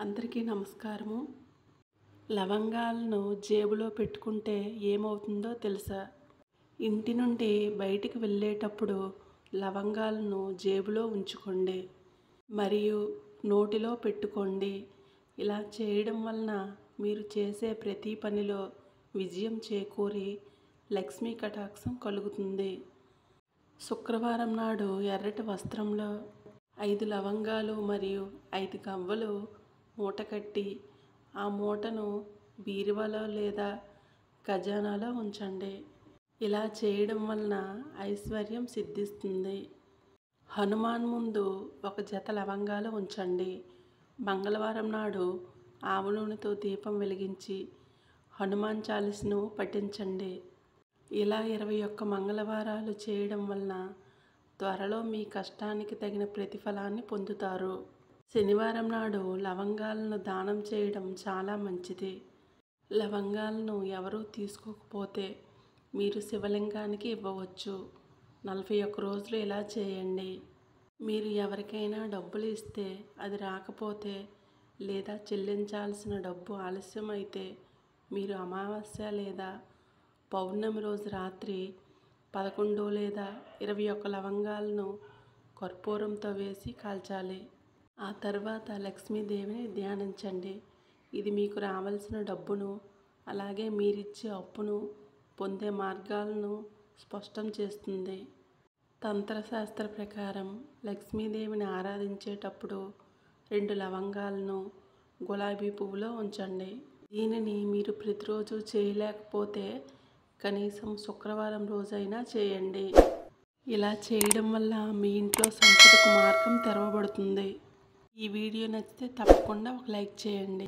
అందరికీ నమస్కారము. లవంగాలను జేబులో పెట్టుకుంటే ఏమవుతుందో తెలుసా? ఇంటి నుండి బయటికి వెళ్ళేటప్పుడు లవంగాలను జేబులో ఉంచుకోండి మరియు నోటిలో పెట్టుకోండి. ఇలా చేయడం వలన మీరు చేసే ప్రతి పనిలో విజయం చేకూరి లక్ష్మీ కటాక్షం కలుగుతుంది. శుక్రవారం నాడు ఎర్రటి వస్త్రంలో ఐదు లవంగాలు మరియు ఐదు గవ్వలు మూట కట్టి ఆ మూటను బీరువాలో లేదా ఖజానాలో ఉంచండి. ఇలా చేయడం వలన ఐశ్వర్యం సిద్ధిస్తుంది. హనుమాన్ ముందు ఒక జత లవంగాలు ఉంచండి. మంగళవారం నాడు ఆవు నూనెతో దీపం వెలిగించి హనుమాన్ చాలీస్ను పఠించండి. ఇలా ఇరవై ఒక్క మంగళవారాలు చేయడం వలన త్వరలో మీ కష్టానికి తగిన ప్రతిఫలాన్ని పొందుతారు. శనివారం నాడు లవంగాలను దానం చేయడం చాలా మంచిది. లవంగాలను ఎవరూ తీసుకోకపోతే మీరు శివలింగానికి ఇవ్వవచ్చు. నలభై ఒక్క రోజులు ఇలా చేయండి. మీరు ఎవరికైనా డబ్బులు ఇస్తే అది రాకపోతే లేదా చెల్లించాల్సిన డబ్బు ఆలస్యం అయితే మీరు అమావాస్య లేదా పౌర్ణమి రోజు రాత్రి పదకొండు లేదా ఇరవై ఒక్క లవంగాలను కర్పూరంతో వేసి కాల్చాలి. ఆ తర్వాత లక్ష్మీదేవిని ధ్యానించండి. ఇది మీకు రావాల్సిన డబ్బును అలాగే మీరిచ్చే అప్పును పొందే మార్గాలను స్పష్టం చేస్తుంది. తంత్రశాస్త్ర ప్రకారం లక్ష్మీదేవిని ఆరాధించేటప్పుడు రెండు లవంగాలను గులాబీ పువ్వులో ఉంచండి. దీనిని మీరు ప్రతిరోజు చేయలేకపోతే కనీసం శుక్రవారం రోజైనా చేయండి. ఇలా చేయడం వల్ల మీ ఇంట్లో సంపదకు మార్గం తెరవబడుతుంది. ఈ వీడియో నచ్చితే తప్పకుండా ఒక లైక్ చేయండి.